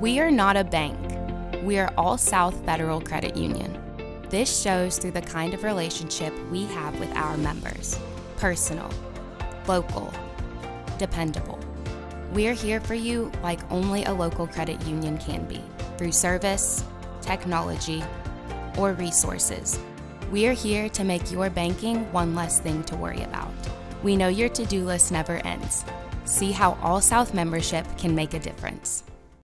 We are not a bank. We are AllSouth Federal Credit Union. This shows through the kind of relationship we have with our members personal, local, dependable. We're here for you like only a local credit union can be through service, technology, or resources. We're here to make your banking one less thing to worry about. We know your to do list never ends. See how AllSouth membership can make a difference.